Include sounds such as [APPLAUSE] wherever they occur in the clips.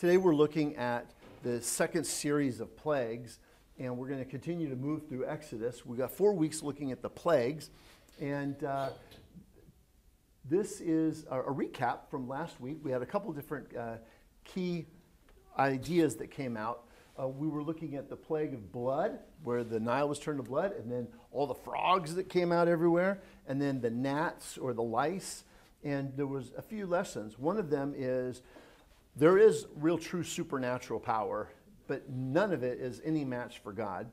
Today we're looking at the second series of plagues, and we're going to continue to move through Exodus. We've got four weeks looking at the plagues, and uh, this is a, a, recap from last week. We had a couple different uh, key ideas that came out. Uh, we were looking at the plague of blood, where the Nile was turned to blood, and then all the frogs that came out everywhere, and then the gnats or the lice. And there was a few lessons. One of them is there is real, true supernatural power, but none of it is any match for God.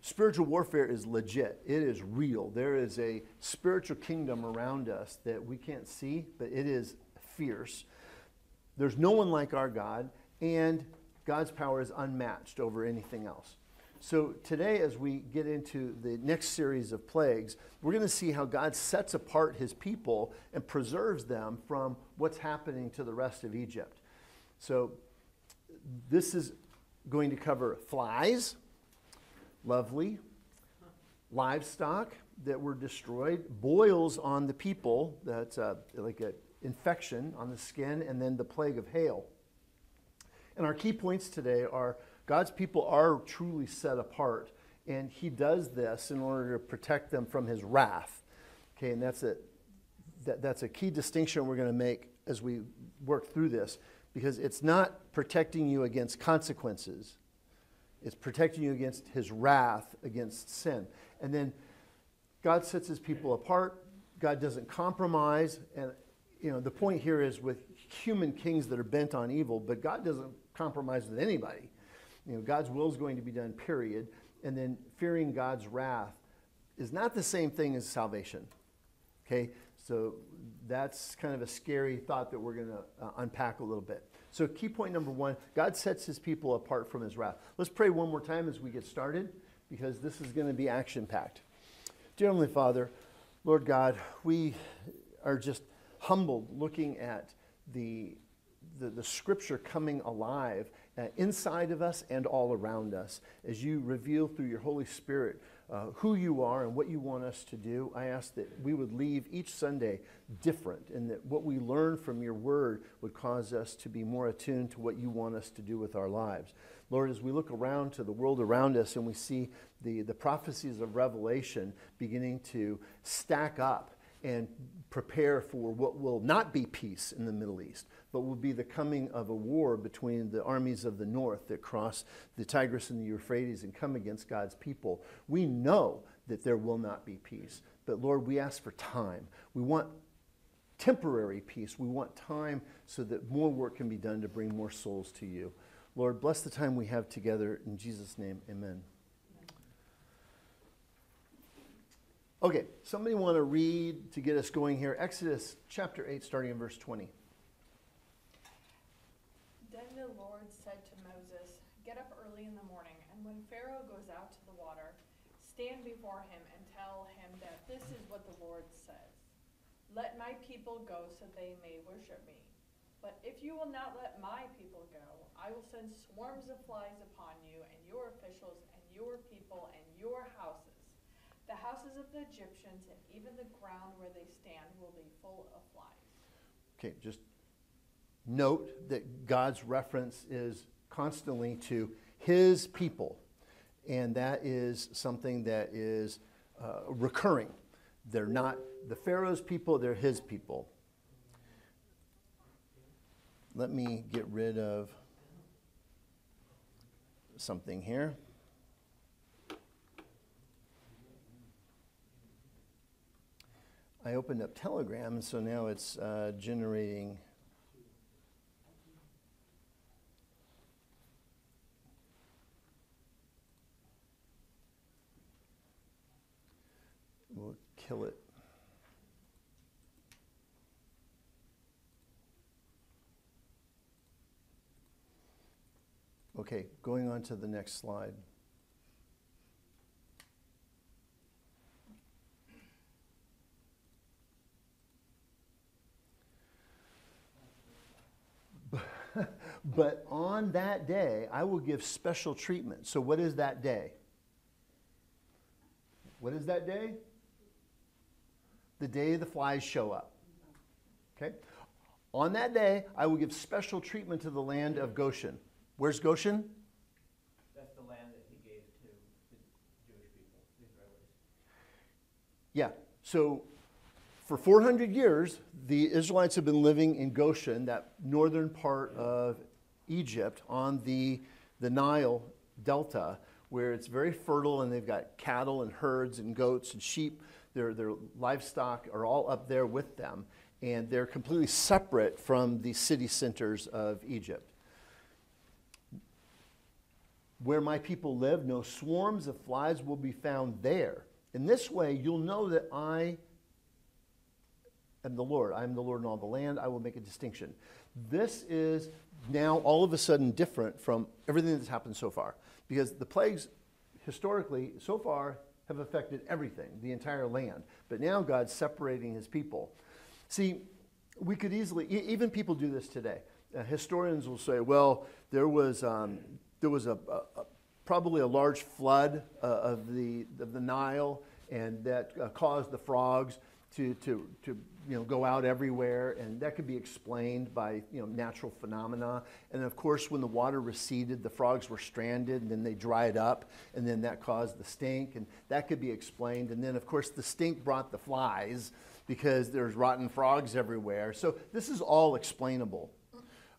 Spiritual warfare is legit. It is real. There is a spiritual kingdom around us that we can't see, but it is fierce. There's no one like our God, and God's power is unmatched over anything else. So, today, as we get into the next series of plagues, we're going to see how God sets apart his people and preserves them from what's happening to the rest of Egypt. So, this is going to cover flies, lovely, livestock that were destroyed, boils on the people, that's uh, like an infection on the skin, and then the plague of hail. And our key points today are God's people are truly set apart, and He does this in order to protect them from His wrath. Okay, and that's a, that, that's a key distinction we're going to make as we work through this because it's not protecting you against consequences. It's protecting you against his wrath against sin. And then God sets his people apart. God doesn't compromise. And, you know, the point here is with human kings that are bent on evil, but God doesn't compromise with anybody. You know, God's will is going to be done, period. And then fearing God's wrath is not the same thing as salvation. Okay? So that's kind of a scary thought that we're going to uh, unpack a little bit. So, key point number one God sets his people apart from his wrath. Let's pray one more time as we get started because this is going to be action packed. Dear Heavenly Father, Lord God, we are just humbled looking at the, the, the scripture coming alive uh, inside of us and all around us as you reveal through your Holy Spirit uh, who you are and what you want us to do. I ask that we would leave each Sunday different and that what we learn from your word would cause us to be more attuned to what you want us to do with our lives. Lord, as we look around to the world around us and we see the, the prophecies of Revelation beginning to stack up and prepare for what will not be peace in the Middle East, but will be the coming of a war between the armies of the north that cross the Tigris and the Euphrates and come against God's people. We know that there will not be peace. But Lord, we ask for time. We want temporary peace. We want time so that more work can be done to bring more souls to you. Lord, bless the time we have together. In Jesus' name, amen. Okay, somebody want to read to get us going here Exodus chapter 8, starting in verse 20. Then the Lord said to Moses, Get up early in the morning, and when Pharaoh goes out to the water, stand before him and tell him that this is what the Lord says Let my people go so they may worship me. But if you will not let my people go, I will send swarms of flies upon you and your officials and your people and your houses the houses of the Egyptians and even the ground where they stand will be full of flies. Okay, just note that God's reference is constantly to his people, and that is something that is uh, recurring. They're not the Pharaoh's people, they're his people. Let me get rid of something here. I opened up Telegram, so now it's uh, generating. We'll kill it. Okay, going on to the next slide. [LAUGHS] but on that day, I will give special treatment. So, what is that day? What is that day? The day the flies show up. Okay? On that day, I will give special treatment to the land of Goshen. Where's Goshen? That's the land that he gave to the Jewish people, the Israelis. Yeah. So for 400 years, the Israelites have been living in Goshen, that northern part of Egypt on the, the Nile Delta, where it's very fertile and they've got cattle and herds and goats and sheep. Their, their livestock are all up there with them, and they're completely separate from the city centers of Egypt. Where my people live, no swarms of flies will be found there. In this way, you'll know that I am the Lord. I am the Lord in all the land. I will make a distinction. This is now all of a sudden different from everything that's happened so far. Because the plagues, historically, so far, have affected everything, the entire land. But now God's separating his people. See, we could easily, even people do this today. Uh, historians will say, well, there was, um, there was a, a, a probably a large flood uh, of, the, of the Nile, and that uh, caused the frogs to, to, to you know, go out everywhere, and that could be explained by you know, natural phenomena. And of course, when the water receded, the frogs were stranded, and then they dried up, and then that caused the stink, and that could be explained. And then, of course, the stink brought the flies because there's rotten frogs everywhere. So this is all explainable.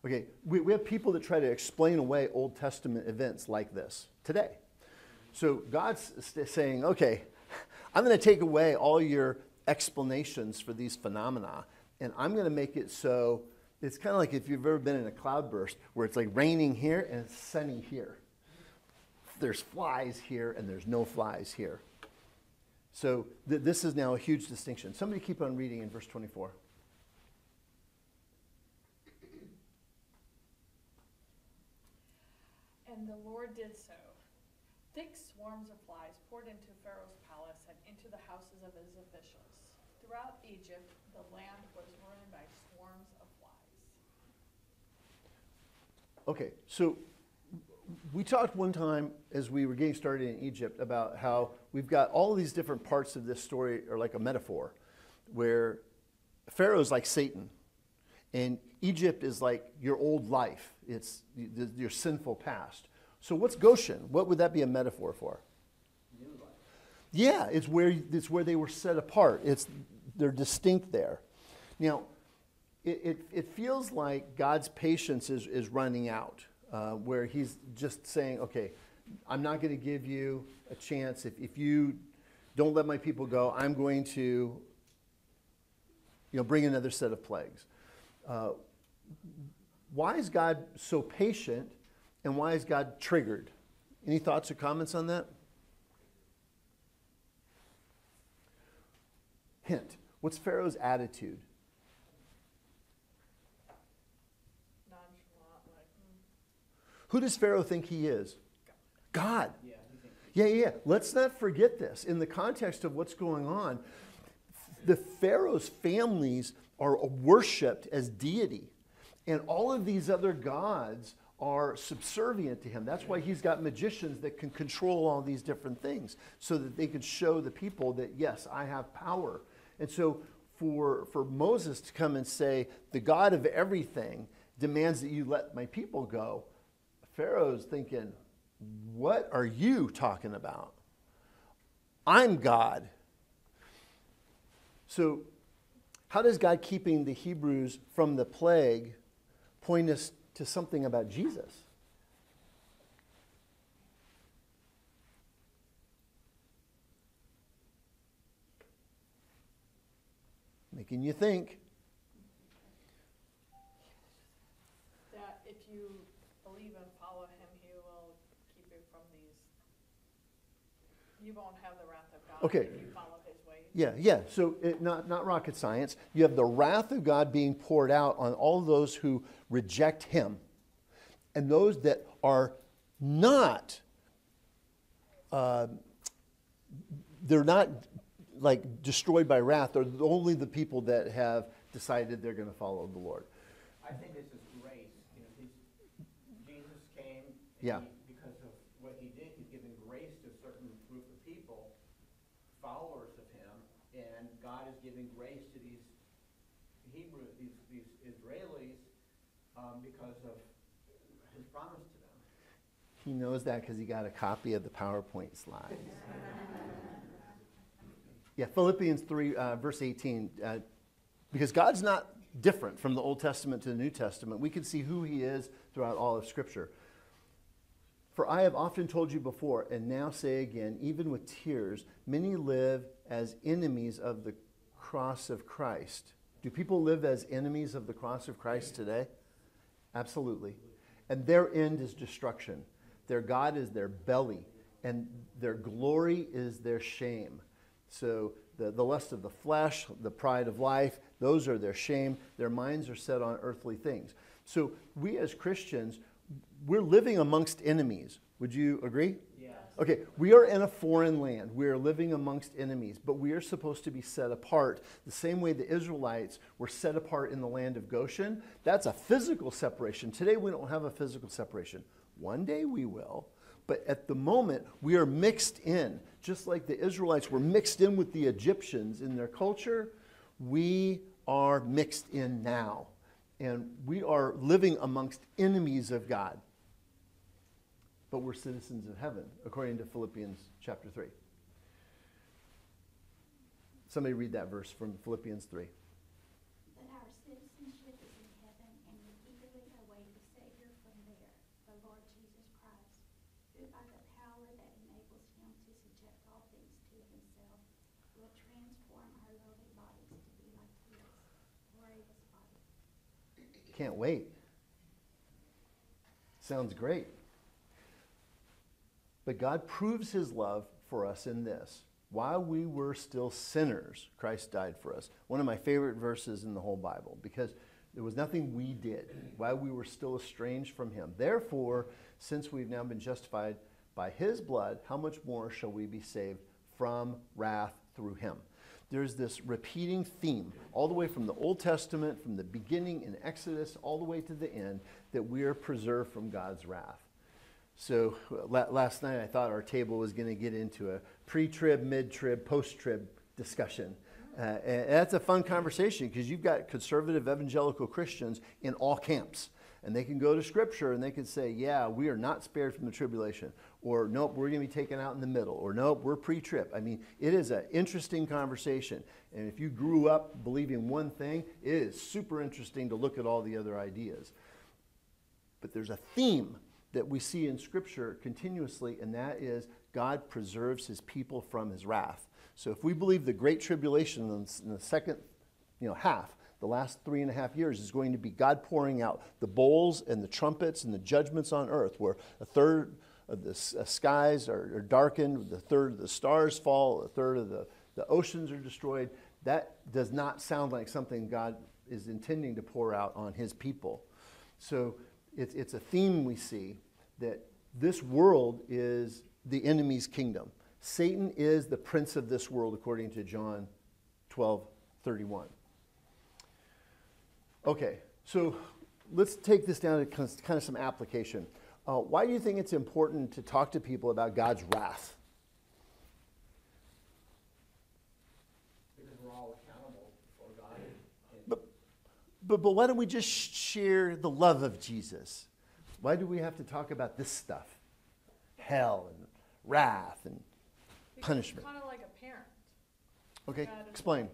Okay, we, we have people that try to explain away Old Testament events like this today. So God's saying, okay, [LAUGHS] I'm going to take away all your explanations for these phenomena, and I'm going to make it so it's kind of like if you've ever been in a cloudburst where it's like raining here and it's sunny here. There's flies here and there's no flies here. So th- this is now a huge distinction. Somebody keep on reading in verse 24. And the Lord did so. Thick swarms of flies poured into Pharaoh's palace and into the houses of his officials. Throughout Egypt, the land was ruined by swarms of flies. Okay, so we talked one time as we were getting started in Egypt about how we've got all of these different parts of this story are like a metaphor, where Pharaoh's like Satan, and Egypt is like your old life. It's your sinful past. So what's Goshen? What would that be a metaphor for? New life. Yeah, it's where it's where they were set apart. It's they're distinct there. Now, it, it, it feels like God's patience is, is running out, uh, where He's just saying, okay, I'm not going to give you a chance. If, if you don't let my people go, I'm going to you know, bring another set of plagues. Uh, why is God so patient and why is God triggered? Any thoughts or comments on that? Hint What's Pharaoh's attitude? Hmm. Who does Pharaoh think he is? God. Yeah, Yeah, yeah, yeah. Let's not forget this. In the context of what's going on, the Pharaoh's families are worshipped as deity. And all of these other gods are subservient to him. That's why he's got magicians that can control all these different things so that they can show the people that, yes, I have power. And so for, for Moses to come and say, the God of everything demands that you let my people go, Pharaoh's thinking, what are you talking about? I'm God. So, how does God keeping the Hebrews from the plague point us to something about Jesus? Making you think. that if you believe and follow him, he will keep you from these. You won't have the wrath of God Okay. if you follow his ways. Yeah, yeah. So, it, not, not rocket science. You have the wrath of God being poured out on all those who reject Him and those that are not, uh, they're not like destroyed by wrath. They're only the people that have decided they're going to follow the Lord. I think this is grace, you know, Jesus came. and Yeah. he- Because of what he did, he's given grace to a certain group of people, followers of him, and God is giving grace to these Hebrew, these, these Israelis um, because of his promise to them. He knows that because he got a copy of the PowerPoint slides. [LAUGHS] yeah, Philippians 3, uh, verse 18. Uh, because God's not different from the Old Testament to the New Testament. We can see who he is throughout all of Scripture. For I have often told you before, and now say again, even with tears, many live as enemies of the cross of Christ. Do people live as enemies of the cross of Christ today? Absolutely. And their end is destruction. Their God is their belly, and their glory is their shame. So the, the lust of the flesh, the pride of life, those are their shame. Their minds are set on earthly things. So we as Christians, we're living amongst enemies. Would you agree? Yes. Okay, we are in a foreign land. We are living amongst enemies, but we are supposed to be set apart the same way the Israelites were set apart in the land of Goshen. That's a physical separation. Today we don't have a physical separation. One day we will, but at the moment we are mixed in. Just like the Israelites were mixed in with the Egyptians in their culture, we are mixed in now. And we are living amongst enemies of God but we're citizens of heaven, according to Philippians chapter 3. Somebody read that verse from Philippians 3. But our citizenship is in heaven, and we eagerly await the Savior from there, the Lord Jesus Christ, who by the power that enables him to subject all things to himself, will transform our lowly bodies to be like his glorious body. Can't wait. Sounds great. But God proves his love for us in this. While we were still sinners, Christ died for us. One of my favorite verses in the whole Bible because there was nothing we did while we were still estranged from him. Therefore, since we've now been justified by his blood, how much more shall we be saved from wrath through him? There's this repeating theme all the way from the Old Testament, from the beginning in Exodus, all the way to the end, that we are preserved from God's wrath. So last night I thought our table was going to get into a pre-trib, mid-trib, post-trib discussion. Uh, and that's a fun conversation because you've got conservative evangelical Christians in all camps. And they can go to Scripture and they can say, yeah, we are not spared from the tribulation. Or, nope, we're going to be taken out in the middle. Or, nope, we're pre trib. I mean, it is an interesting conversation. And if you grew up believing one thing, it is super interesting to look at all the other ideas. But there's a theme that we see in Scripture continuously, and that is God preserves his people from his wrath. So if we believe the Great Tribulation in the second you know, half, the last three and a half years, is going to be God pouring out the bowls and the trumpets and the judgments on earth, where a third the uh, skies are, are darkened, the third of the stars fall, a third of the, the oceans are destroyed. That does not sound like something God is intending to pour out on his people. So it's, it's a theme we see that this world is the enemy's kingdom. Satan is the prince of this world, according to John 12 31. Okay, so let's take this down to kind of some application. Uh, why do you think it's important to talk to people about God's wrath? Because we're all accountable before God. But, but, but why don't we just share the love of Jesus? Why do we have to talk about this stuff? Hell and wrath and punishment. Kind of like a parent. Okay, explain.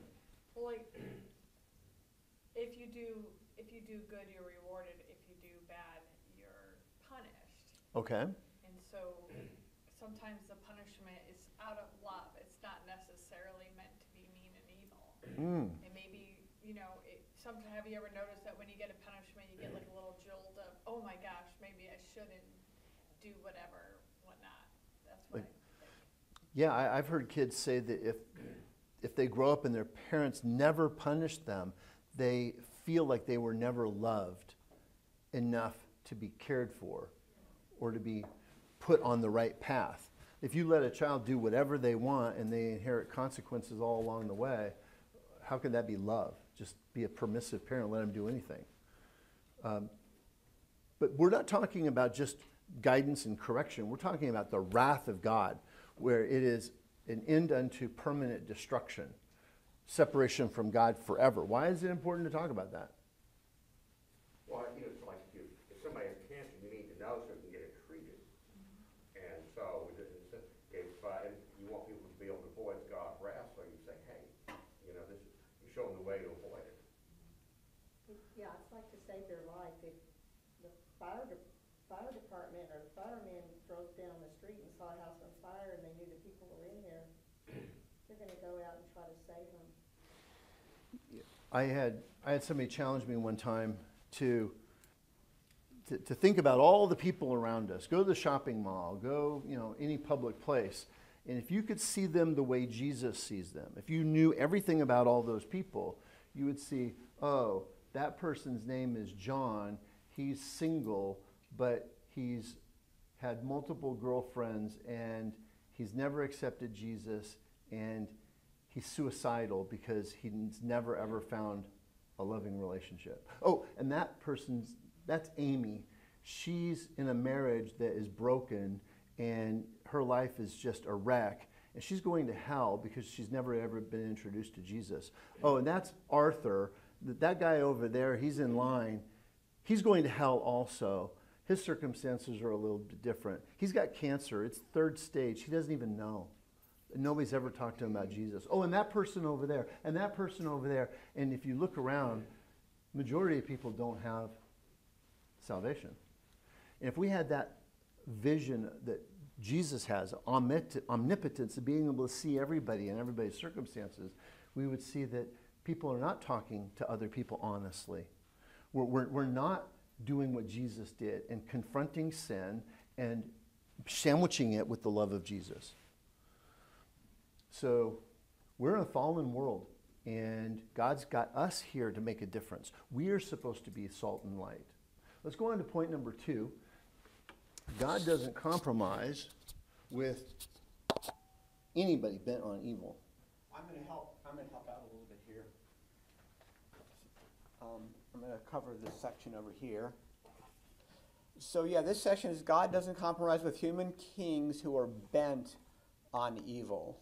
Well, like, if you do, if you do good, you're rewarded. If you do bad, you're punished. Okay. And so sometimes the punishment is out of love. It's not necessarily meant to be mean and evil. Mm. And maybe, you know, it, sometimes, have you ever noticed that when you get a punishment, you get like a little jolt of, oh my gosh, maybe I shouldn't do whatever, whatnot. That's what Like- I think. Yeah, I, I've heard kids say that if if they grow up and their parents never punished them, they feel like they were never loved enough to be cared for or to be put on the right path. If you let a child do whatever they want and they inherit consequences all along the way, how can that be love? Just be a permissive parent, let them do anything. Um, but we're not talking about just guidance and correction. We're talking about the wrath of God, where it is an end unto permanent destruction, separation from God forever. Why is it important to talk about that? Well, you know, it's like, you know, save their life. If the fire, de- fire department or the firemen drove down the street and saw a house on fire and they knew the people were in there, [CLEARS THROAT] they're gonna go out and try to save them. I had, I had somebody challenge me one time to, to, to think about all the people around us. Go to the shopping mall, go, you know, any public place. And if you could see them the way Jesus sees them, if you knew everything about all those people, you would see, oh, that person's name is John. He's single, but he's had multiple girlfriends and he's never accepted Jesus and he's suicidal because he's never ever found a loving relationship. Oh, and that person's that's Amy. She's in a marriage that is broken and her life is just a wreck and she's going to hell because she's never ever been introduced to Jesus. Oh, and that's Arthur. That guy over there, he's in line. He's going to hell also. His circumstances are a little bit different. He's got cancer. It's third stage. He doesn't even know. Nobody's ever talked to him about Jesus. Oh, and that person over there, and that person over there. And if you look around, majority of people don't have salvation. And if we had that vision that Jesus has, omnip- omnipotence being able to see everybody and everybody's circumstances, we would see that people are not talking to other people honestly. We're, we're, we're not doing what Jesus did and confronting sin and sandwiching it with the love of Jesus. So we're in a fallen world, and God's got us here to make a difference. We are supposed to be salt and light. Let's go on to point number two. God doesn't compromise with anybody bent on evil. I'm gonna help, I'm gonna help out a little bit here. Um, I'm gonna cover this section over here. So yeah, this section is God doesn't compromise with human kings who are bent on evil.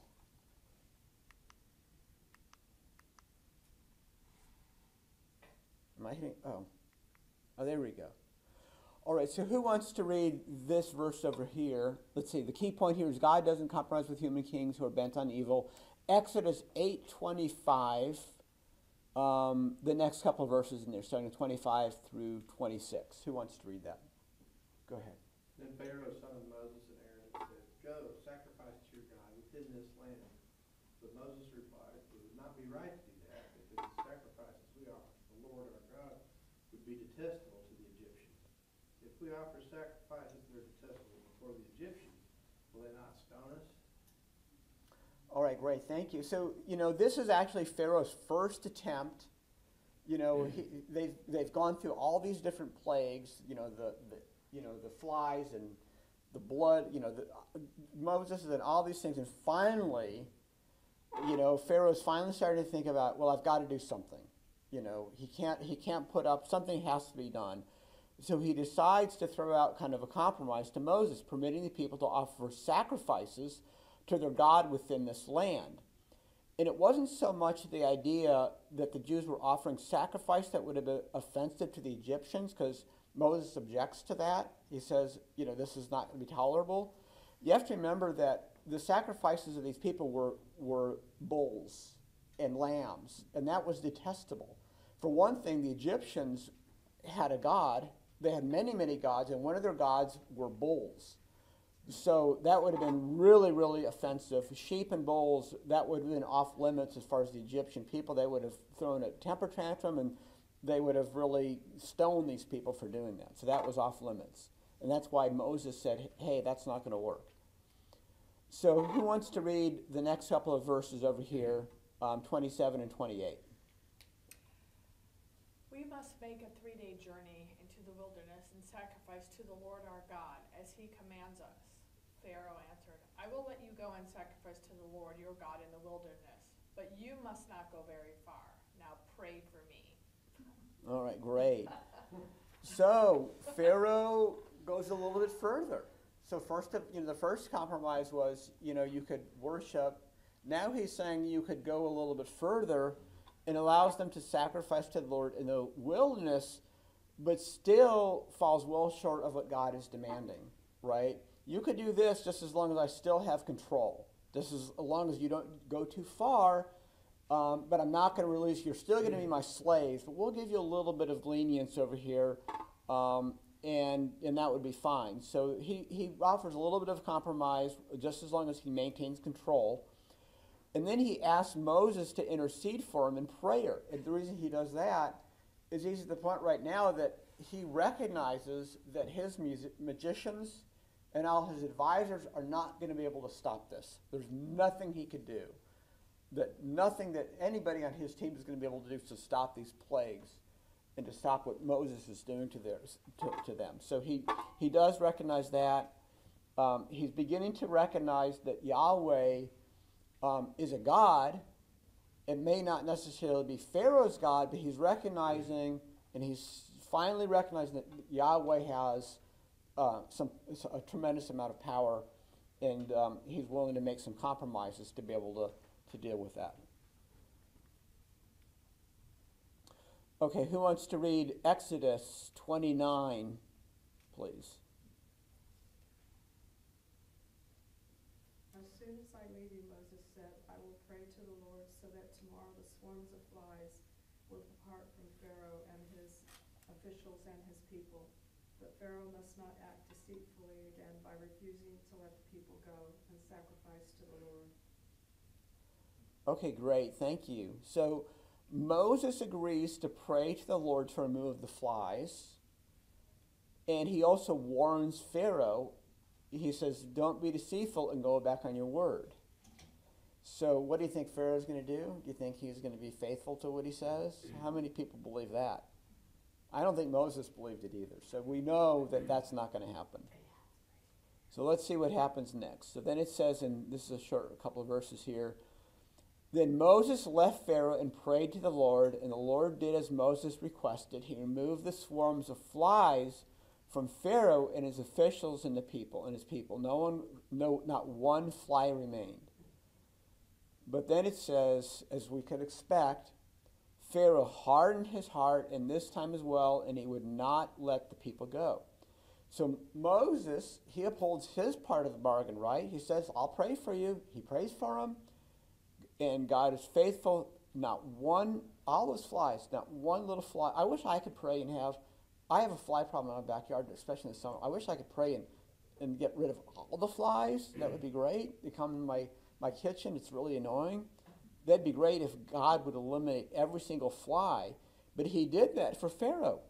Am I hitting, oh, oh, there we go. All right, so who wants to read this verse over here? Let's see. The key point here is God doesn't compromise with human kings who are bent on evil. Exodus 8:25. Um, the next couple of verses in there, starting at 25 through 26. Who wants to read that? Go ahead. Then Pharaoh summoned Moses and Aaron said, Go, sacrifice to your God within this land. But Moses replied, It would not be right to do that, because the sacrifices we offer to the Lord our God would be detestable to the Egyptians. If we offer sacrifices that are detestable before the Egyptians, will they not? All right, great, thank you. So, you know, this is actually Pharaoh's first attempt. You know, mm. he, they've, they've gone through all these different plagues, you know, the, the, you know, the flies and the blood, you know, the, uh, Moses and all these things. And finally, you know, Pharaoh's finally starting to think about, well, I've got to do something. You know, he can't, he can't put up, something has to be done. So he decides to throw out kind of a compromise to Moses, permitting the people to offer sacrifices to their God within this land. And it wasn't so much the idea that the Jews were offering sacrifice that would have been offensive to the Egyptians, because Moses objects to that. He says, you know, this is not going to be tolerable. You have to remember that the sacrifices of these people were, were bulls and lambs, and that was detestable. For one thing, the Egyptians had a god. They had many, many gods, and one of their gods were bulls. So that would have been really, really offensive. Sheep and bulls, that would have been off limits as far as the Egyptian people. They would have thrown a temper tantrum and they would have really stoned these people for doing that. So that was off limits. And that's why Moses said, hey, that's not going to work. So who wants to read the next couple of verses over here, um, 27 and 28? We must make a three-day journey into the wilderness and sacrifice to the Lord our God as he commands us. Pharaoh answered, I will let you go and sacrifice to the Lord your God in the wilderness, but you must not go very far. Now pray for me. All right, great. So Pharaoh goes a little bit further. So first, you know, the first compromise was, you know, you could worship. Now he's saying you could go a little bit further, and allows them to sacrifice to the Lord in the wilderness, but still falls well short of what God is demanding. Right? You could do this just as long as I still have control. This is as long as you don't go too far, um, but I'm not going to release you. You're still going to be my slaves, but we'll give you a little bit of lenience over here, um, and and that would be fine. So he he offers a little bit of compromise, just as long as he maintains control. And then he asks Moses to intercede for him in prayer. And the reason he does that is he's at the point right now that he recognizes that his music, magicians and all his advisors are not going to be able to stop this. There's nothing he could do. That nothing that anybody on his team is going to be able to do to stop these plagues and to stop what Moses is doing to, theirs, to, to them. So he, he does recognize that. Um, he's beginning to recognize that Yahweh um, is a God. It may not necessarily be Pharaoh's God, but he's recognizing and he's finally recognizing that Yahweh has uh, some a tremendous amount of power, and um, he's willing to make some compromises to be able to, to deal with that. Okay, who wants to read Exodus 29, please? As soon as I leave you, Moses said, I will pray to the Lord so that tomorrow the swarms of flies will depart from Pharaoh and his officials and his people. But Pharaoh must not act deceitfully again by refusing to let the people go and sacrifice to the Lord. Okay, great, thank you. So Moses agrees to pray to the Lord to remove the flies, and he also warns Pharaoh. He says, Don't be deceitful and go back on your word. So, what do you think Pharaoh's going to do? Do you think he's going to be faithful to what he says? How many people believe that? I don't think Moses believed it either. So, we know that that's not going to happen. So, let's see what happens next. So, then it says, and this is a short a couple of verses here. Then Moses left Pharaoh and prayed to the Lord, and the Lord did as Moses requested. He removed the swarms of flies from Pharaoh and his officials and the people and his people. No one, no, not one fly remained. But then it says, as we could expect, Pharaoh hardened his heart, and this time as well, and he would not let the people go. So Moses, he upholds his part of the bargain, right? He says, I'll pray for you. He prays for him, and God is faithful. Not one, all those flies, not one little fly. I wish I could pray and have, I have a fly problem in my backyard, especially in the summer. I wish I could pray and, and get rid of all the flies. That would be great. They come in my my kitchen, it's really annoying. That'd be great if God would eliminate every single fly, but he did that for Pharaoh.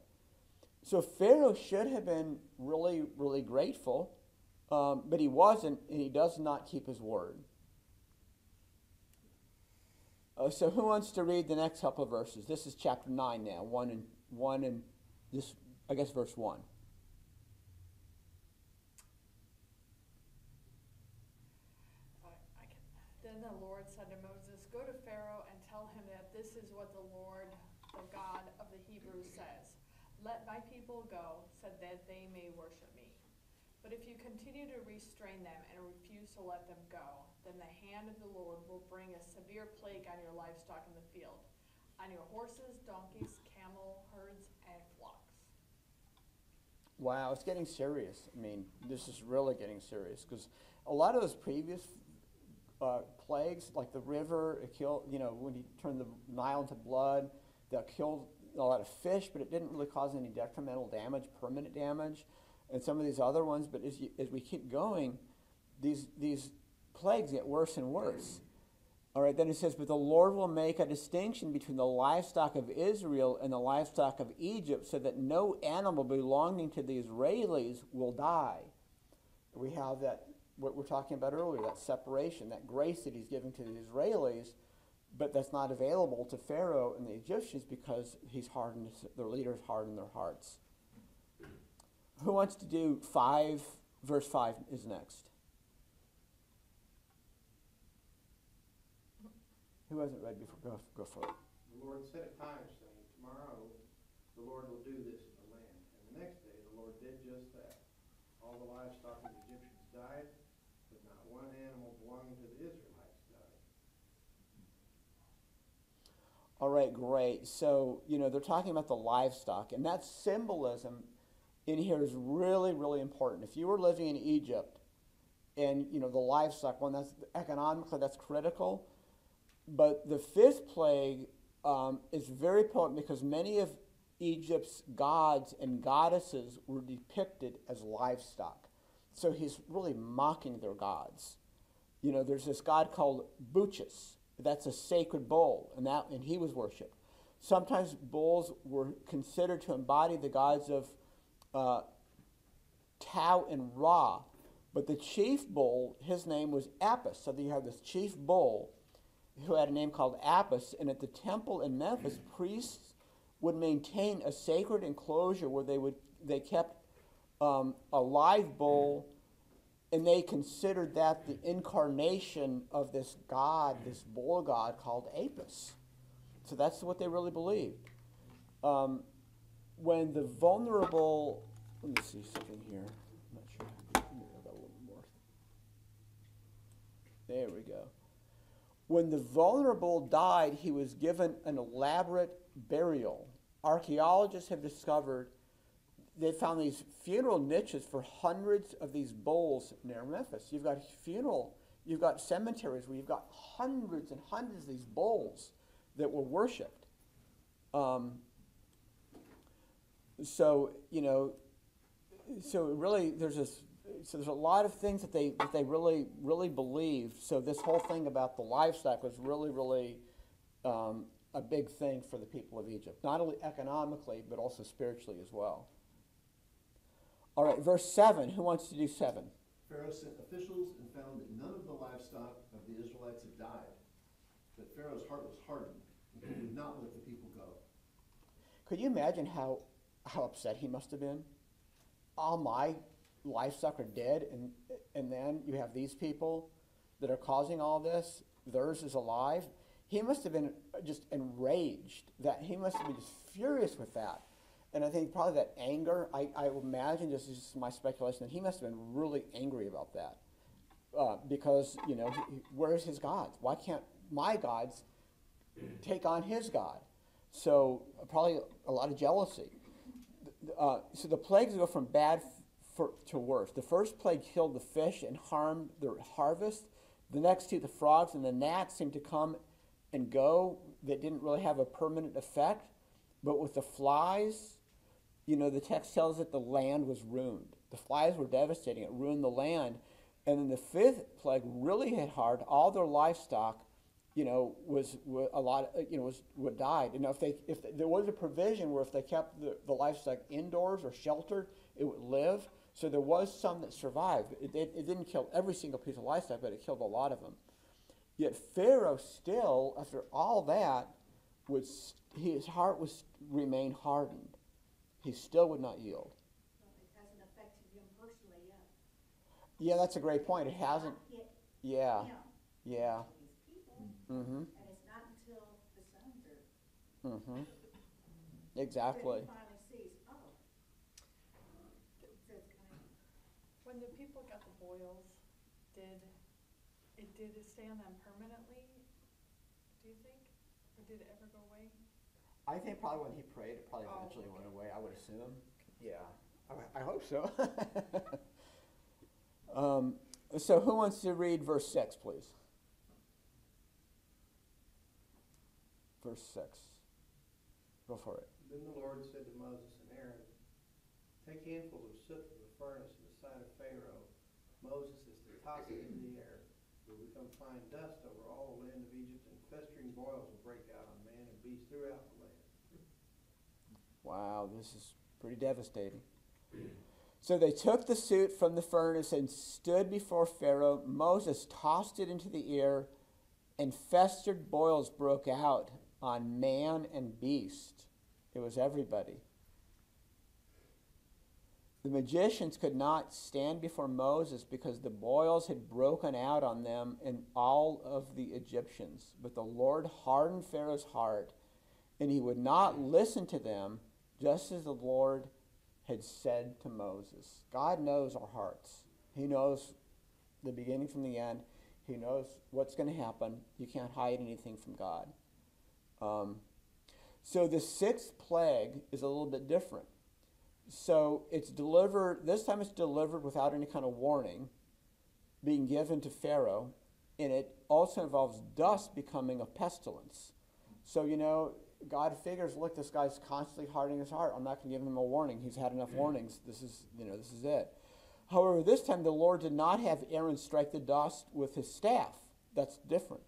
So Pharaoh should have been really, really grateful, um, but he wasn't, and he does not keep his word. Uh, so who wants to read the next couple of verses? This is chapter 9 now, 1 and 1 and this, I guess, verse 1. Then the Lord said to Moses, Go to Pharaoh and tell him that this is what the Lord, the God of the Hebrews, says. Let my people go, so that they may worship me. But if you continue to restrain them and refuse to let them go, then the hand of the Lord will bring a severe plague on your livestock in the field, on your horses, donkeys, camel herds, and flocks. Wow, it's getting serious. I mean, this is really getting serious because a lot of those previous uh, plagues, like the river, it killed, you know, when he turned the Nile into blood, that killed a lot of fish, but it didn't really cause any detrimental damage, permanent damage, and some of these other ones. But as, you, as we keep going, these, these plagues get worse and worse. All right, then it says, But the Lord will make a distinction between the livestock of Israel and the livestock of Egypt, so that no animal belonging to the Israelis will die. We have that, what we're talking about earlier, that separation, that grace that he's giving to the Israelis, but that's not available to Pharaoh and the Egyptians because he's hardened, their leaders hardened their hearts. Who wants to do 5, verse 5 is next? Who hasn't read before? Go, go for it. The Lord set a time, saying, Tomorrow the Lord will do this in the land. And the next day the Lord did just that. All the livestock of the Egyptians died, but not one animal belonging to the Israelites died. All right, great. So, you know, they're talking about the livestock, and that symbolism in here is really, really important. If you were living in Egypt and, you know, the livestock, one that's economically that's critical, but the fifth plague um, is very potent because many of Egypt's gods and goddesses were depicted as livestock. So he's really mocking their gods. You know, there's this god called Buchis. That's a sacred bull, and that and he was worshipped. Sometimes bulls were considered to embody the gods of uh, Ptah and Ra, but the chief bull, his name was Apis. So you have this chief bull who had a name called Apis, and at the temple in Memphis, priests would maintain a sacred enclosure where they would they kept um, a live bull, and they considered that the incarnation of this god, this bull god called Apis. So that's what they really believed. Um, when the vulnerable, let me see something here. I'm not sure. A little more. There we go. When the vulnerable died, he was given an elaborate burial. Archaeologists have discovered they found these funeral niches for hundreds of these bulls near Memphis. You've got funeral, you've got cemeteries where you've got hundreds and hundreds of these bulls that were worshipped. Um, so you know, so really, there's this. So there's a lot of things that they that they really really believed. So this whole thing about the livestock was really really um, a big thing for the people of Egypt, not only economically but also spiritually as well. All right, verse seven. Who wants to do seven? Pharaoh sent officials and found that none of the livestock of the Israelites had died. But Pharaoh's heart was hardened, and he would not let the people go. Could you imagine how how upset he must have been? All my livestock are dead, and and then you have these people that are causing all this. Theirs is alive. He must have been just enraged. That he must have been just furious with that. And I think probably that anger. I, I imagine this is just my speculation that he must have been really angry about that, uh, because you know he, where's his God? Why can't my gods take on his god? So probably a lot of jealousy. Uh, so the plagues go from bad for, to worse. The first plague killed the fish and harmed the harvest. The next two, the frogs and the gnats, seemed to come and go. That didn't really have a permanent effect. But with the flies, you know, the text tells that the land was ruined. The flies were devastating. It ruined the land. And then the fifth plague really hit hard. All their livestock, you know, was, was a lot, of, you know, was, would died. You know, if they, if there was a provision where if they kept the, the livestock indoors or sheltered, it would live. So there was some that survived. It, it, it didn't kill every single piece of livestock, but it killed a lot of them. Yet Pharaoh still, after all that, was his heart was remained hardened. He still would not yield. It hasn't affected him personally yet. Yeah, that's a great point. It hasn't. Yeah, yeah. His people, Mm-hmm. and it's not until the sons are, Mm-hmm. that [LAUGHS] Exactly. finally sees, oh. So kind of, When the people got the boils, did, it, did it stay on them permanently, do you think? Or did it ever go away? I think probably when he prayed, it probably Oh, eventually went away. I would assume. Yeah, I, I hope so. [LAUGHS] um, so, who wants to read verse six, please? Verse six. Go for it. Then the Lord said to Moses and Aaron, Take handfuls of soot from the furnace in the sight of Pharaoh. Moses is to toss it into the air. It will become fine dust over all the land of Egypt, and festering boils will break out on man and beast throughout the land. Wow, this is pretty devastating. So they took the suit from the furnace and stood before Pharaoh. Moses tossed it into the air, and festered boils broke out on man and beast. It was everybody. The magicians could not stand before Moses because the boils had broken out on them and all of the Egyptians. But the Lord hardened Pharaoh's heart, and he would not listen to them, just as the Lord had said to Moses. God knows our hearts. He knows the beginning from the end. He knows what's going to happen. You can't hide anything from God. Um, so the sixth plague is a little bit different. So it's delivered, this time it's delivered without any kind of warning being given to Pharaoh. and it also involves dust becoming a pestilence. So, you know, God figures, look, this guy's constantly hardening his heart. I'm not going to give him a warning. He's had enough warnings. This is, you know, this is it. However, this time the Lord did not have Aaron strike the dust with his staff. That's different.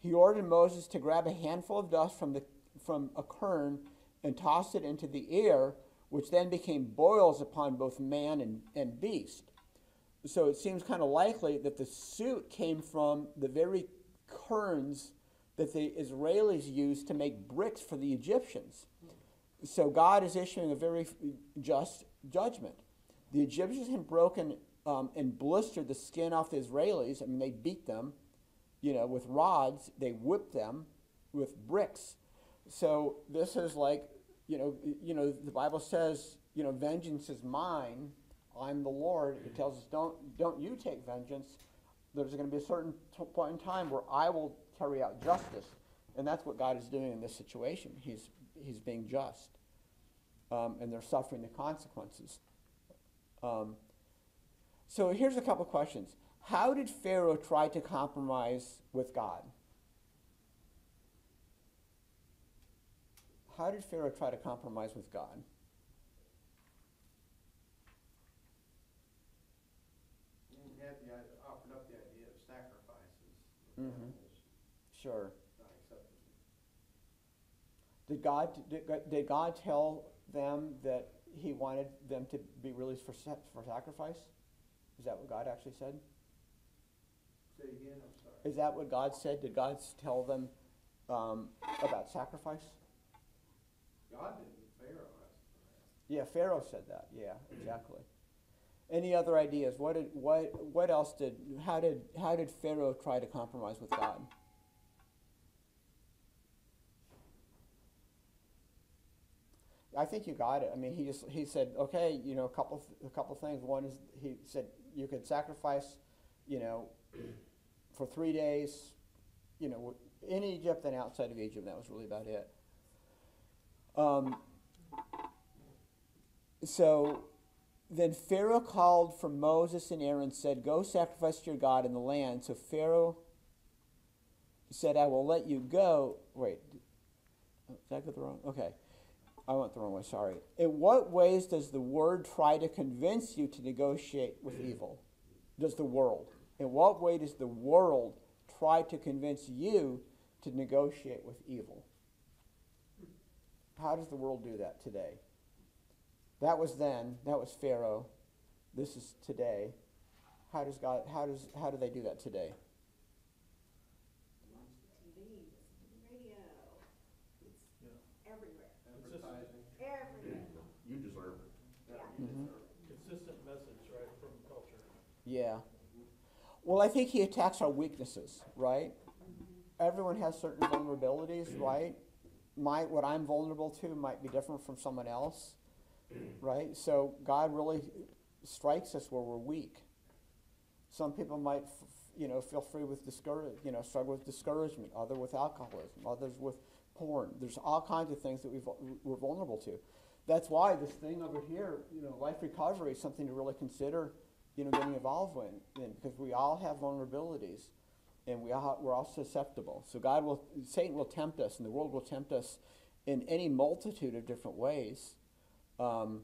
He ordered Moses to grab a handful of dust from, the, from a kern and toss it into the air, which then became boils upon both man and, and beast. So it seems kind of likely that the suit came from the very kerns that the Israelis used to make bricks for the Egyptians. So God is issuing a very just judgment. The Egyptians had broken um, and blistered the skin off the Israelis. I mean, they beat them, you know, with rods. They whip them with bricks. So this is like, you know, you know, the Bible says, you know, vengeance is mine. I'm the Lord. It tells us, don't, don't you take vengeance. There's going to be a certain point in time where I will carry out justice, and that's what God is doing in this situation. He's He's being just, um, and they're suffering the consequences. Um, so here's a couple questions. How did Pharaoh try to compromise with God? How did Pharaoh try to compromise with God? He had the, offered up the idea of sacrifices. of Mhm. Sure. Did God, did, God- did God tell them that he wanted them to be released for, for sacrifice? Is that what God actually said? Say again, I'm sorry. Is that what God said? Did God tell them um, about sacrifice? God didn't, Pharaoh asked. Yeah, Pharaoh said that. Yeah, exactly. Any other ideas? What did what what else did how did how did Pharaoh try to compromise with God? I think you got it. I mean, he just he said, okay, you know, a couple a couple things. One is he said you could sacrifice, you know, for three days, you know, in Egypt and outside of Egypt. That was really about it. Um, so then Pharaoh called for Moses and Aaron, and said, Go sacrifice to your God in the land. So Pharaoh said, I will let you go. Wait, did I go the wrong? Okay. I went the wrong way, sorry. In what ways does the word try to convince you to negotiate with evil? Does the world? In what way does the world try to convince you to negotiate with evil? How does the world do that today? That was then, that was Pharaoh. This is today. How does God how does how do they do that today? TV, listen to the radio. It's mm-hmm. Yeah. Well, I think he attacks our weaknesses, right? Everyone has certain vulnerabilities, right? My what I'm vulnerable to might be different from someone else, right? So God really strikes us where we're weak. Some people might, you know, feel free with discourage, you know, struggle with discouragement. Other with alcoholism. Others with porn. There's all kinds of things that we we're vulnerable to. That's why this thing over here, you know, life recovery is something to really consider, you know, getting involved in, in because we all have vulnerabilities, and we all we're all susceptible. So God will, Satan will tempt us, and the world will tempt us in any multitude of different ways. Um,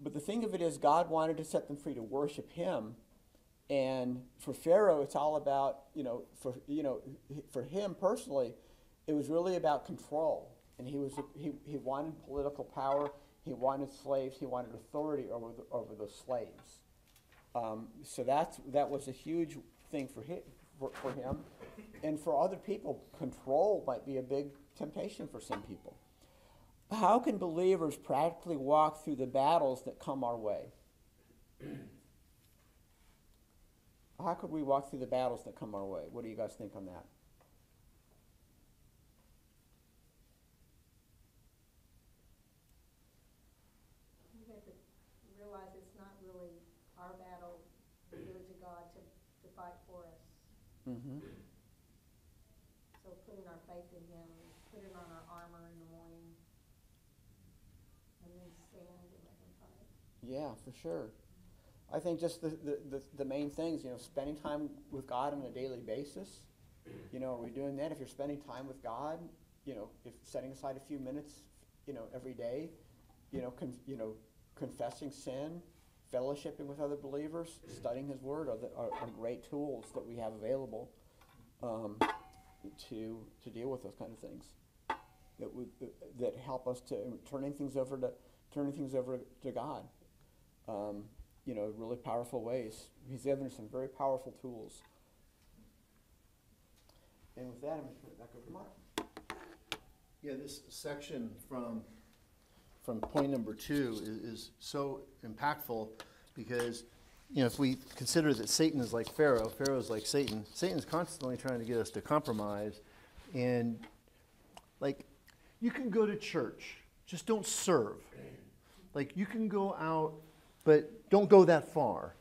but the thing of it is, God wanted to set them free to worship Him, and for Pharaoh, it's all about you know, for you know, for him personally, it was really about control, and he was he, he wanted political power, he wanted slaves, he wanted authority over the, over the slaves. Um, so that's that was a huge thing for for, for him, and for other people, control might be a big temptation for some people. How can believers practically walk through the battles that come our way? How could we walk through the battles that come our way? What do you guys think on that? We have to realize it's not really our battle, we give it to God to, to fight for us. Mm-hmm. So putting our faith in Him, putting on our armor in the morning, and then stand and let Him fight. Yeah, for sure. I think just the, the, the, the main things, you know, spending time with God on a daily basis. You know, are we doing that? If you're spending time with God, you know, if setting aside a few minutes, you know, every day, you know, con, you know, confessing sin, fellowshipping with other believers, studying His Word are, the, are, are great tools that we have available um, to to deal with those kind of things. That would that help us to turning things over to turning things over to God. Um, you know, really powerful ways. He's given us some very powerful tools. And with that, I'm going to turn it back over to Mark. Yeah, this section from, from point number two is, is so impactful because, you know, if we consider that Satan is like Pharaoh, Pharaoh is like Satan, Satan's constantly trying to get us to compromise. And, like, you can go to church, just don't serve. Like, you can go out, but don't go that far,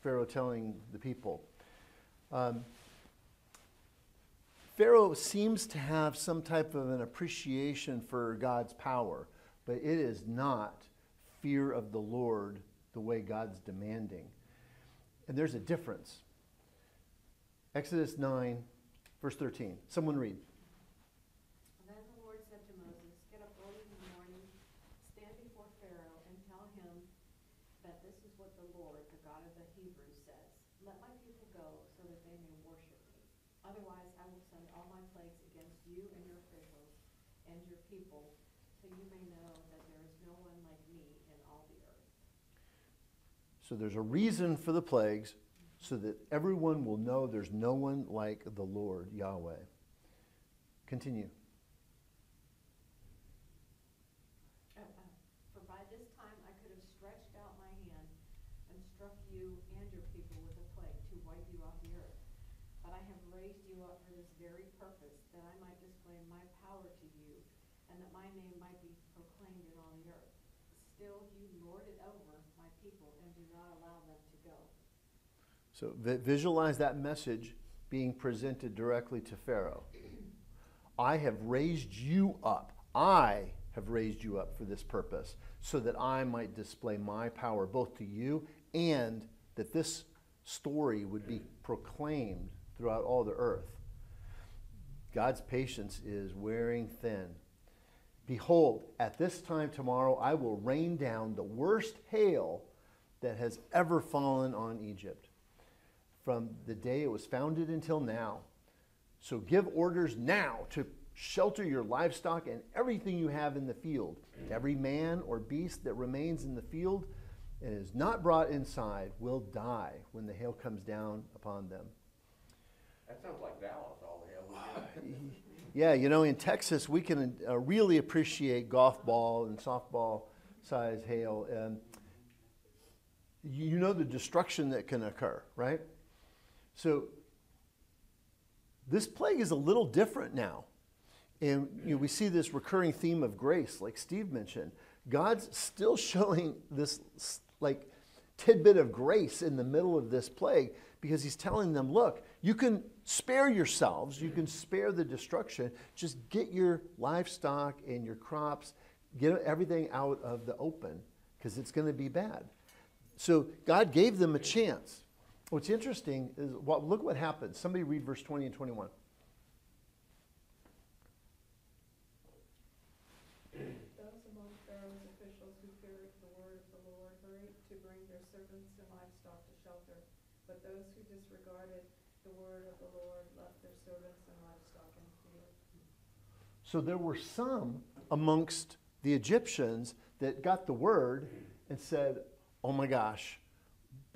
Pharaoh telling the people. Um, Pharaoh seems to have some type of an appreciation for God's power, but it is not fear of the Lord the way God's demanding. And there's a difference. Exodus 9, verse 13. Someone read. Then the Lord said to Moses, Get up early in the morning, stand before Pharaoh, and tell him that this is what the Lord, the God of the Hebrews, says. Let my people go so that they may worship me. Otherwise, I will send all my plagues against you and your officials and your people, so you may know that there is no one like me in all the earth. So there's a reason for the plagues, so that everyone will know there's no one like the Lord, Yahweh. Continue. Uh, uh, For by this time I could have stretched out my hand and struck you and your people with a plague to wipe you off the earth. But I have raised you up for this very purpose, that I might display my power to you, and that my name might be proclaimed in all the earth. Still you lord it over my people and do not allow them to go. So vi- visualize that message being presented directly to Pharaoh. I have raised you up. I have raised you up for this purpose, so that I might display my power both to you and that this story would be proclaimed throughout all the earth. God's patience is wearing thin. Behold, at this time tomorrow I will rain down the worst hail that has ever fallen on Egypt from the day it was founded until now. So give orders now to shelter your livestock and everything you have in the field. Every man or beast that remains in the field and is not brought inside will die when the hail comes down upon them. That sounds like Dallas, all the hell. [LAUGHS] Yeah, you know, in Texas, we can uh, really appreciate golf ball and softball size hail. Um, you know the destruction that can occur, right? So, this plague is a little different now. And you know, we see this recurring theme of grace, like Steve mentioned. God's still [LAUGHS] showing this like tidbit of grace in the middle of this plague because he's telling them, look, you can spare yourselves, you can spare the destruction, just get your livestock and your crops, get everything out of the open because it's going to be bad. So God gave them a chance. What's interesting is well, look what happened. Somebody read verse 20 and 21. Those among Pharaoh's officials who feared the word of the Lord hurried to bring their servants and livestock to shelter. But those who disregarded the word of the Lord left their servants and livestock in fear. So there were some amongst the Egyptians that got the word and said, Oh my gosh,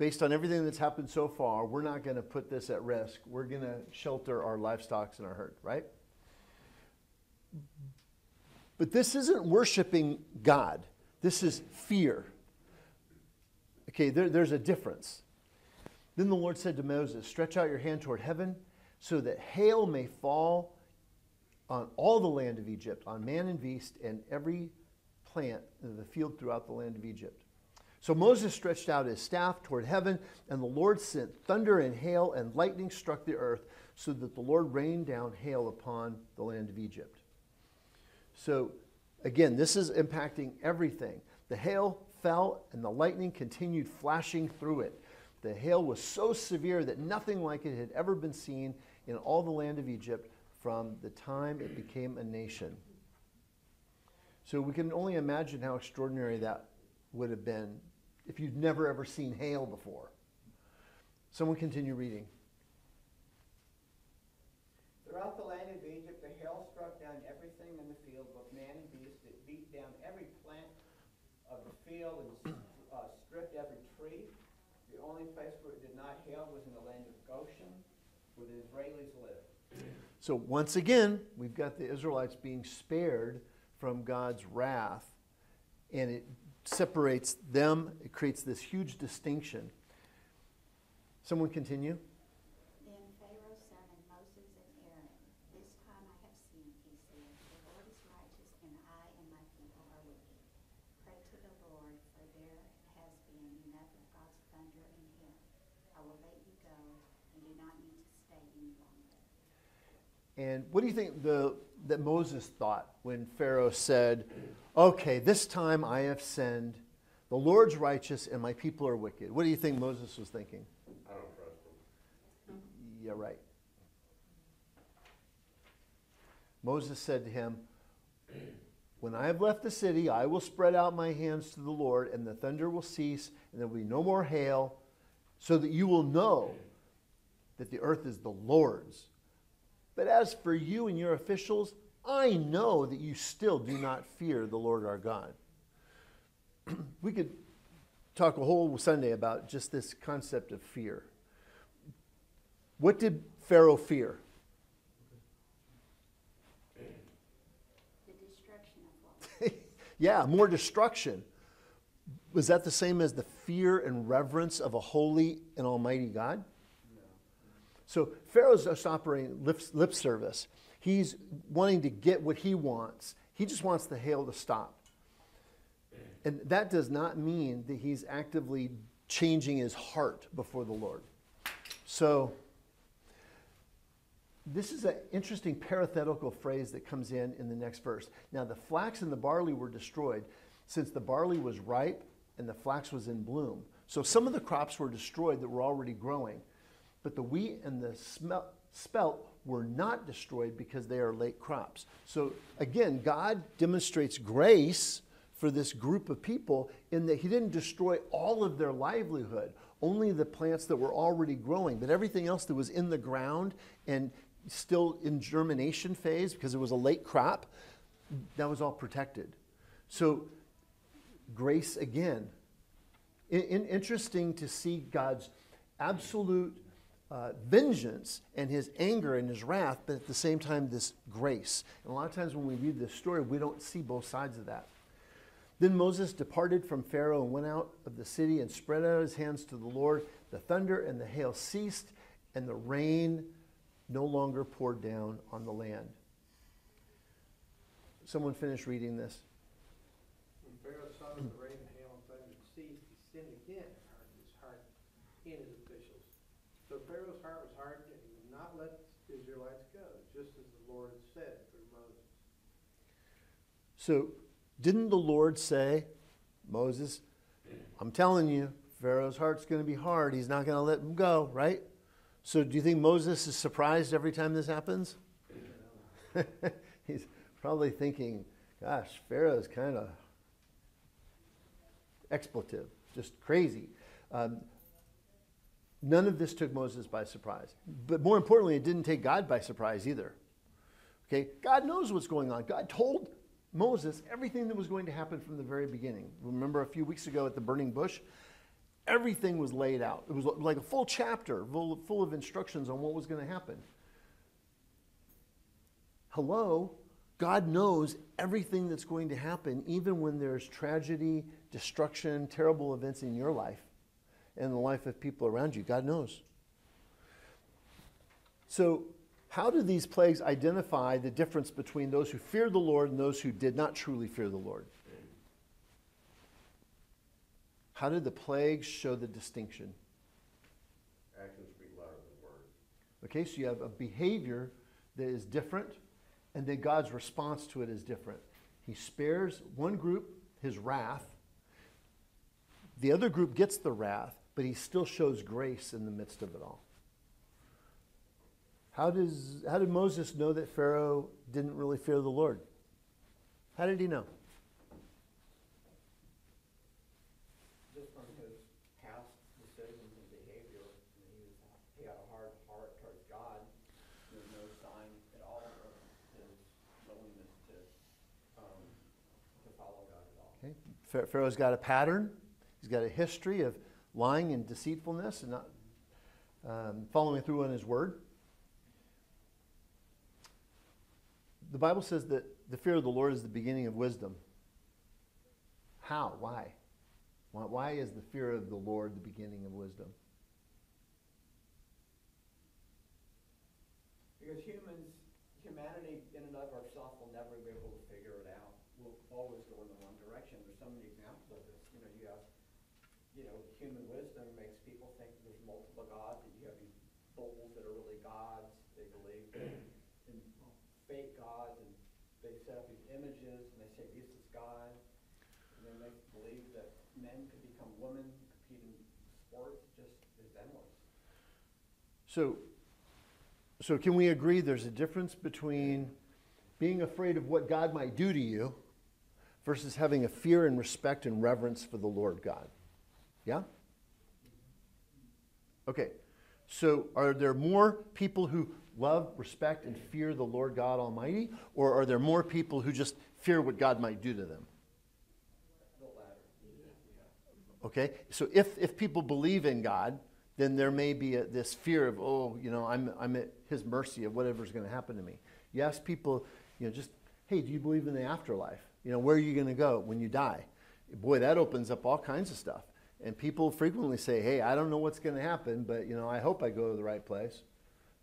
based on everything that's happened so far, we're not going to put this at risk. We're going to shelter our livestock and our herd, right? But this isn't worshiping God, this is fear. Okay, there, there's a difference. Then the Lord said to Moses, Stretch out your hand toward heaven so that hail may fall on all the land of Egypt, on man and beast, and every plant in the field throughout the land of Egypt. So Moses stretched out his staff toward heaven, and the Lord sent thunder and hail, and lightning struck the earth, so that the Lord rained down hail upon the land of Egypt. So, again, this is impacting everything. The hail fell, and the lightning continued flashing through it. The hail was so severe that nothing like it had ever been seen in all the land of Egypt from the time it became a nation. So we can only imagine how extraordinary that would have been if you'd never ever seen hail before. Someone continue reading. Throughout the land of Egypt, the hail struck down everything in the field, both man and beast. It beat down every plant of the field and uh, stripped every tree. The only place where it did not hail was in the land of Goshen, where the Israelis lived. So once again, we've got the Israelites being spared from God's wrath, and it separates them. It creates this huge distinction. Someone continue. Then Pharaoh summoned Moses and Aaron. This time I have seen, he said, the Lord is righteous, and I and my people are wicked. Pray to the Lord, for there has been enough of God's thunder and hail. I will let you go, and do not need to stay any longer. And what do you think the, that Moses thought when Pharaoh said, Okay, this time I have sinned. The Lord's righteous and my people are wicked. What do you think Moses was thinking? I don't trust them. Yeah, right. Moses said to him, When I have left the city, I will spread out my hands to the Lord, and the thunder will cease, and there will be no more hail, so that you will know that the earth is the Lord's. But as for you and your officials, I know that you still do not fear the Lord our God. [CLEARS THROAT] we could talk a whole Sunday about just this concept of fear. What did Pharaoh fear? The destruction of what? [LAUGHS] yeah, more destruction. Was that the same as the fear and reverence of a holy and almighty God? No. So Pharaoh's just operating lip, lip service. He's wanting to get what he wants. He just wants the hail to stop. And that does not mean that he's actively changing his heart before the Lord. So, this is an interesting parenthetical phrase that comes in in the next verse. Now, the flax and the barley were destroyed since the barley was ripe and the flax was in bloom. So, some of the crops were destroyed that were already growing, but the wheat and the smel- spelt were not destroyed because they are late crops. So, again, God demonstrates grace for this group of people in that He didn't destroy all of their livelihood, only the plants that were already growing, but everything else that was in the ground and still in germination phase because it was a late crop, that was all protected. So, grace again. In, in, interesting to see God's absolute uh, vengeance and his anger and his wrath, but at the same time, this grace. And a lot of times when we read this story, we don't see both sides of that. Then Moses departed from Pharaoh and went out of the city and spread out his hands to the Lord. The thunder and the hail ceased, and the rain no longer poured down on the land. Someone finish reading this. When Pharaoh saw that the rain and hail and thunder had ceased, he sinned again and hardened his heart and his officials. So Pharaoh's heart was hardened, and he would not let the Israelites go, just as the Lord had said through Moses. So, didn't the Lord say, Moses, I'm telling you, Pharaoh's heart's going to be hard. He's not going to let him go, right? So, do you think Moses is surprised every time this happens? [LAUGHS] He's probably thinking, gosh, Pharaoh's kind of expletive, just crazy. Um, none of this took Moses by surprise. But more importantly, it didn't take God by surprise either. Okay? God knows what's going on. God told Moses everything that was going to happen from the very beginning. Remember a few weeks ago at the burning bush? Everything was laid out. It was like a full chapter full, of instructions on what was going to happen. Hello? God knows everything that's going to happen, even when there's tragedy, destruction, terrible events in your life and the life of people around you. God knows. So, how do these plagues identify the difference between those who feared the Lord and those who did not truly fear the Lord? How did the plagues show the distinction? Actions speak louder than words. Okay, so you have a behavior that is different, and then God's response to it is different. He spares one group his wrath, The other group gets the wrath, but he still shows grace in the midst of it all. How, does, how did Moses know that Pharaoh didn't really fear the Lord? How did he know? Just from his past decisions and behavior, he was, he had a hard heart towards God. There's no sign at all of his willingness to, um, to follow God at all. Okay. Pharaoh's got a pattern. He's got a history of lying and deceitfulness and not um, following through on his word. The Bible says that the fear of the Lord is the beginning of wisdom. How? Why? Why, why is the fear of the Lord the beginning of wisdom? Because humans, humanity in and of ourselves will never be able to figure it out. We'll always go in the wrong direction. There's so many examples of this. You know, you have, you know, human wisdom makes people think there's multiple gods, that you have these bulls that are really gods. They believe in fake gods, and they set up these images, and they say this is God. And then they believe that men could become sports, just is endless. So, so can we agree there's a difference between being afraid of what God might do to you versus having a fear and respect and reverence for the Lord God? Yeah? Okay. So are there more people who love, respect, and fear the Lord God Almighty? Or are there more people who just fear what God might do to them? The latter. Okay? So if, if people believe in God, then there may be a, this fear of, oh, you know, I'm, I'm at his mercy of whatever's going to happen to me. You ask people, you know, just, hey, do you believe in the afterlife? You know, where are you going to go when you die? Boy, that opens up all kinds of stuff. And people frequently say, hey, I don't know what's going to happen, but, you know, I hope I go to the right place.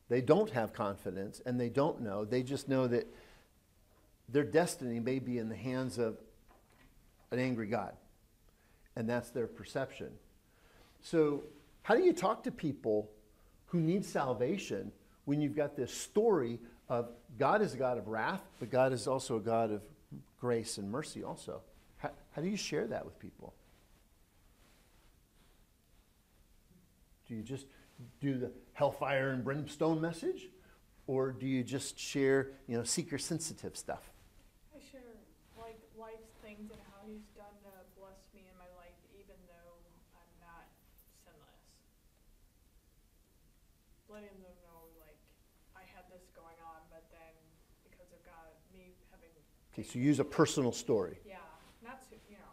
They don't have confidence and they don't know. They just know that their destiny may be in the hands of an angry God. And that's their perception. So, how do you talk to people who need salvation when you've got this story of God is a God of wrath, but God is also a God of grace and mercy also? How, how do you share that with people? Do you just do the hellfire and brimstone message? Or do you just share, you know, seeker sensitive stuff? I share like life's things and how he's done to bless me in my life, even though I'm not sinless. Letting them know like I had this going on, but then because of God, me having Okay, so use a personal story. yeah, not too you know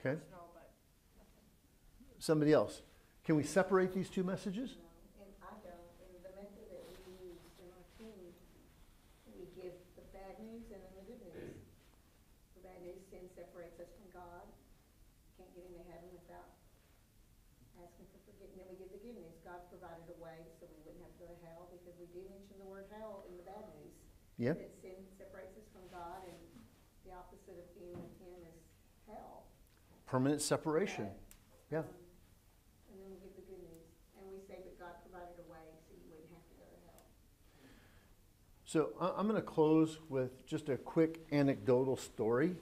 Okay? personal, but nothing. Somebody else. Can we separate these two messages? And I don't, and the method that we use in our team, we give the bad news and then the good news. The bad news, sin separates us from God, can't get into heaven without asking for forgiveness. Then we give the good news, God provided a way so we wouldn't have to go to hell, because we do mention the word hell in the bad news. Yeah? That sin separates us from God, and the opposite of being with him is hell. Permanent separation. Yeah. Um, And then we give the good news, and we say that God provided a way so you wouldn't have to go to hell. So I'm going to close with just a quick anecdotal story.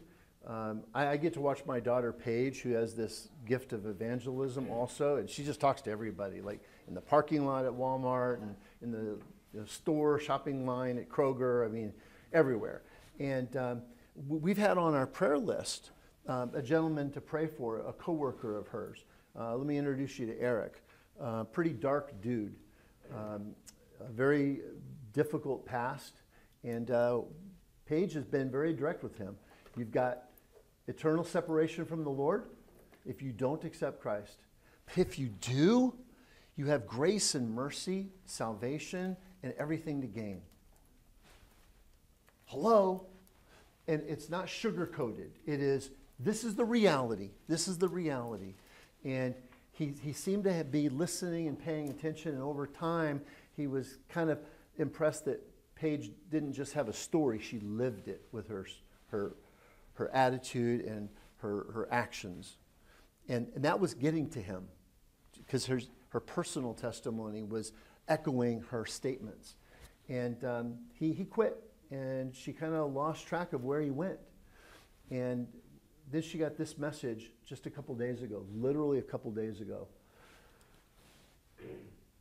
Um, I, I get to watch my daughter Paige, who has this gift of evangelism also, and she just talks to everybody, like in the parking lot at Walmart and in the, the store shopping line at Kroger. I mean, everywhere. And um, we've had on our prayer list um, a gentleman to pray for, a coworker of hers. Uh, let me introduce you to Eric. Uh, pretty dark dude. Um, a very difficult past, and uh, Paige has been very direct with him. You've got eternal separation from the Lord if you don't accept Christ. If you do, you have grace and mercy, salvation, and everything to gain. Hello? And it's not sugar coated. It is, this is the reality. This is the reality. And he, he seemed to have- be listening and paying attention, and over time, he was kind of impressed that Paige didn't just have a story, she lived it with her, her, her attitude and her, her actions. And, and that was getting to him because her, her personal testimony was echoing her statements. And um, he, he quit, and she kind of lost track of where he went. And then she got this message just a couple days ago, literally a couple days ago.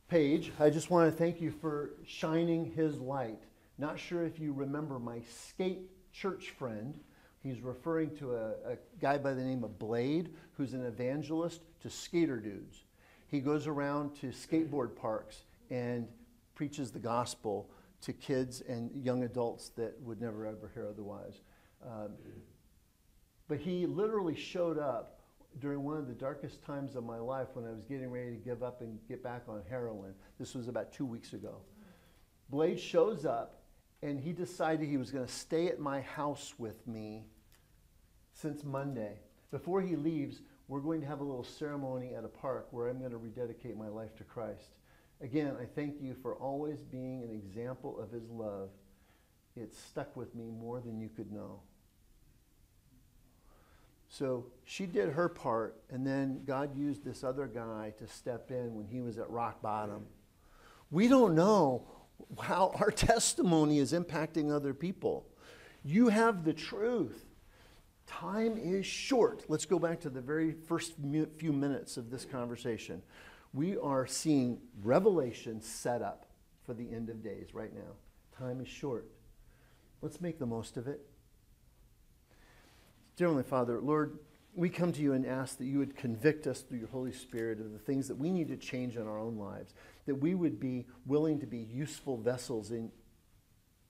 Paige, I just want to thank you for shining his light. Not sure if you remember my skate church friend. He's referring to a, a guy by the name of Blade, who's an evangelist to skater dudes. He goes around to skateboard parks and preaches the gospel to kids and young adults that would never ever hear otherwise. Um, but he literally showed up during one of the darkest times of my life when I was getting ready to give up and get back on heroin. This was about two weeks ago. Blade shows up and he decided he was going to stay at my house with me since Monday. Before he leaves, we're going to have a little ceremony at a park where I'm going to rededicate my life to Christ. Again, I thank you for always being an example of his love. It stuck with me more than you could know. So she did her part, and then God used this other guy to step in when he was at rock bottom. We don't know how [LAUGHS] our testimony is impacting other people. You have the truth. Time is short. Let's go back to the very first few minutes of this conversation. We are seeing revelation set up for the end of days right now. Time is short. Let's make the most of it. Dear Heavenly Father, Lord, we come to you and ask that you would convict us through your Holy Spirit of the things that we need to change in our own lives, that we would be willing to be useful vessels in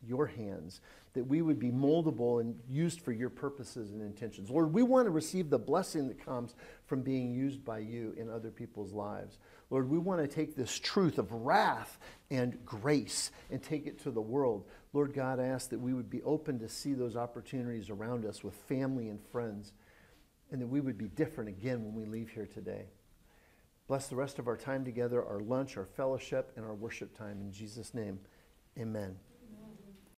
your hands, that we would be moldable and used for your purposes and intentions. Lord, we want to receive the blessing that comes from being used by you in other people's lives. Lord, we want to take this truth of wrath and grace and take it to the world. Lord God, I ask that we would be open to see those opportunities around us with family and friends, and that we would be different again when we leave here today. Bless the rest of our time together, our lunch, our fellowship, and our worship time. In Jesus' name, amen.